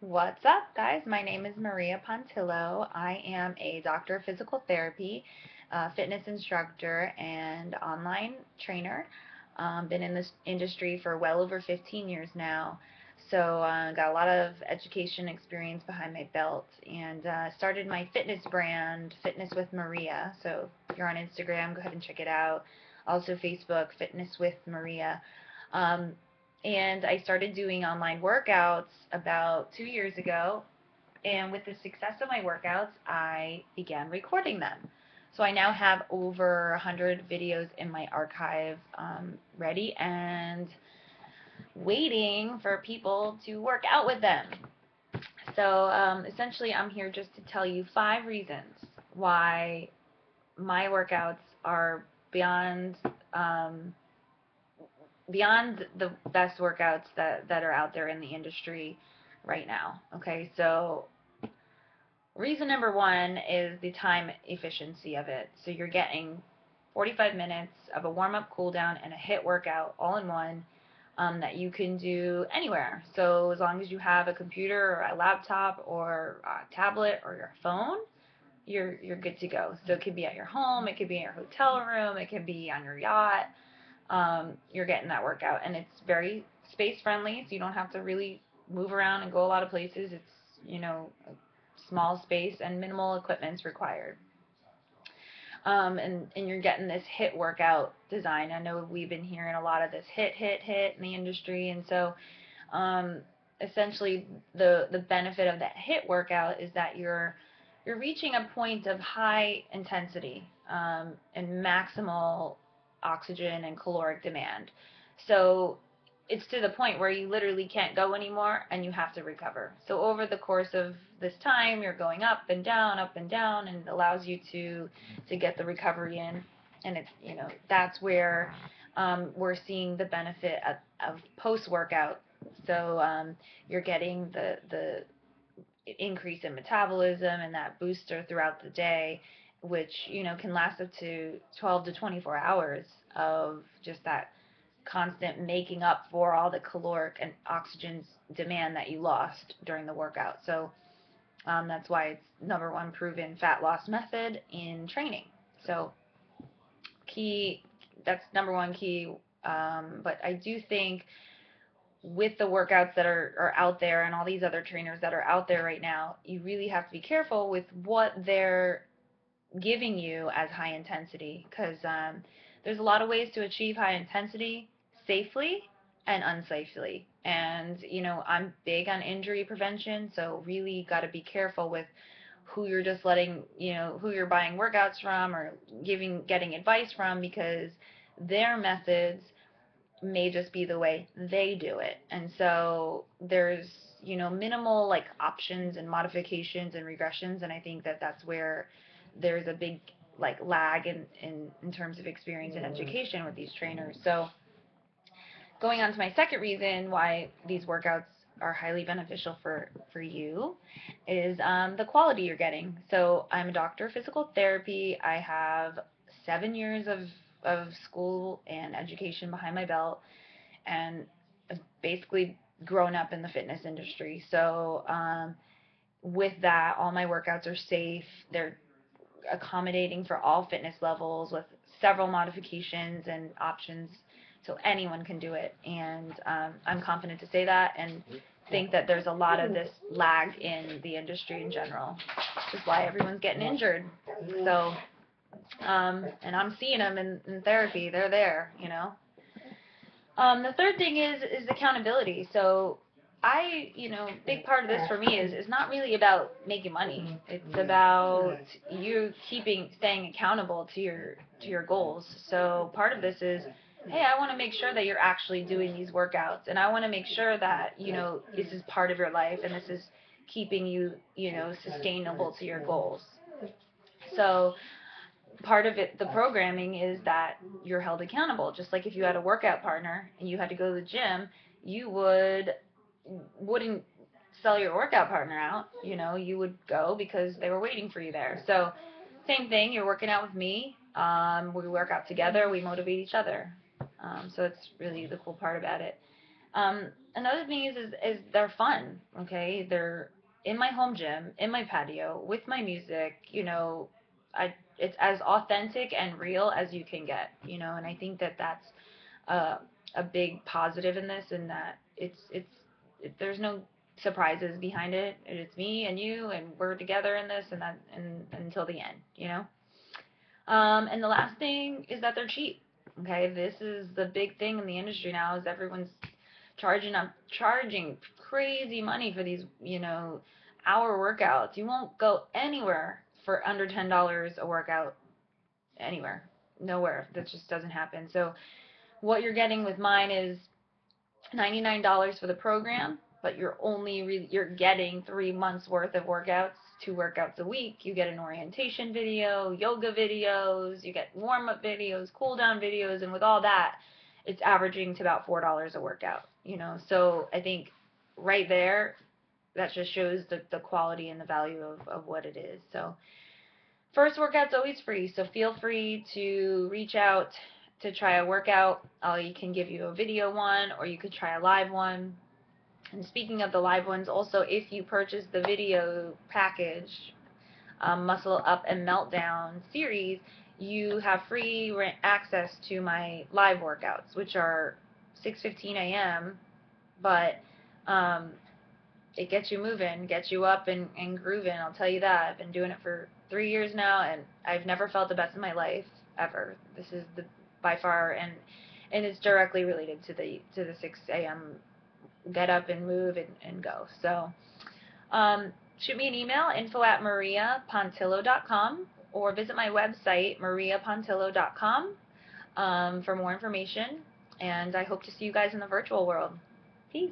What's up, guys? My name is Maria Pontillo. I am a doctor of physical therapy, uh, fitness instructor, and online trainer. Um, been in this industry for well over 15 years now. So uh, got a lot of education experience behind my belt and uh, started my fitness brand, Fitness with Maria. So if you're on Instagram, go ahead and check it out. Also Facebook, Fitness with Maria. Um, and I started doing online workouts about two years ago. And with the success of my workouts, I began recording them. So I now have over 100 videos in my archive um, ready and waiting for people to work out with them. So um, essentially, I'm here just to tell you five reasons why my workouts are beyond um, beyond the best workouts that, that are out there in the industry right now. Okay, so reason number one is the time efficiency of it. So you're getting 45 minutes of a warm up, cool down, and a HIT workout all in one. Um, that you can do anywhere. So as long as you have a computer or a laptop or a tablet or your phone, you're you're good to go. So it could be at your home, it could be in your hotel room, it could be on your yacht um, you're getting that workout. And it's very space friendly, so you don't have to really move around and go a lot of places. It's, you know, small space and minimal equipment's required. Um, and, and you're getting this hit workout design. I know we've been hearing a lot of this hit, hit, hit in the industry, and so um, essentially the the benefit of that hit workout is that you're you're reaching a point of high intensity um, and maximal oxygen and caloric demand. So it's to the point where you literally can't go anymore and you have to recover. So over the course of this time, you're going up and down, up and down, and it allows you to to get the recovery in. And it's you know that's where um, we're seeing the benefit of, of post workout. So um, you're getting the the increase in metabolism and that booster throughout the day which you know can last up to 12 to 24 hours of just that constant making up for all the caloric and oxygen demand that you lost during the workout. So um, that's why it's number one proven fat loss method in training. So key, that's number one key. Um, but I do think with the workouts that are, are out there and all these other trainers that are out there right now, you really have to be careful with what they're giving you as high intensity because um, there's a lot of ways to achieve high intensity safely and unsafely. And, you know, I'm big on injury prevention, so really got to be careful with who you're just letting, you know, who you're buying workouts from or giving, getting advice from because their methods may just be the way they do it. And so there's, you know, minimal like options and modifications and regressions. And I think that that's where there's a big like lag in, in, in terms of experience and education with these trainers. So going on to my second reason why these workouts are highly beneficial for, for you is um, the quality you're getting. So I'm a doctor of physical therapy. I have seven years of, of school and education behind my belt and basically grown up in the fitness industry. So um, with that, all my workouts are safe. They're accommodating for all fitness levels with several modifications and options so anyone can do it. And um, I'm confident to say that and think that there's a lot of this lag in the industry in general, which is why everyone's getting injured. So, um, and I'm seeing them in, in therapy. They're there, you know. Um, the third thing is is accountability. So I, you know, big part of this for me is is not really about making money. Mm-hmm. It's mm-hmm. about you keeping staying accountable to your to your goals. So part of this is hey, I want to make sure that you're actually doing these workouts and I want to make sure that, you know, this is part of your life and this is keeping you, you know, sustainable to your goals. So part of it the programming is that you're held accountable. Just like if you had a workout partner and you had to go to the gym, you would wouldn't sell your workout partner out. You know, you would go because they were waiting for you there. So, same thing. You're working out with me. Um, we work out together. We motivate each other. Um, so it's really the cool part about it. Um, another thing is, is is they're fun. Okay, they're in my home gym, in my patio, with my music. You know, I it's as authentic and real as you can get. You know, and I think that that's uh, a big positive in this, in that it's it's it, there's no surprises behind it. It's me and you, and we're together in this, and that and until the end. You know. Um, and the last thing is that they're cheap. Okay, this is the big thing in the industry now is everyone's charging up charging crazy money for these, you know, hour workouts. You won't go anywhere for under ten dollars a workout anywhere. Nowhere. That just doesn't happen. So what you're getting with mine is $99 for the program, but you're only re- you're getting 3 months worth of workouts, two workouts a week. You get an orientation video, yoga videos, you get warm-up videos, cool down videos, and with all that, it's averaging to about $4 a workout you know so i think right there that just shows the, the quality and the value of, of what it is so first workout's always free so feel free to reach out to try a workout i can give you a video one or you could try a live one and speaking of the live ones also if you purchase the video package um, muscle up and meltdown series you have free access to my live workouts which are 6:15 a.m. But um, it gets you moving, gets you up and, and grooving. I'll tell you that. I've been doing it for three years now, and I've never felt the best in my life ever. This is the by far, and and it's directly related to the to the 6 a.m. get up and move and, and go. So um, shoot me an email info at mariapontillo.com or visit my website mariapontillo.com um, for more information and I hope to see you guys in the virtual world. Peace.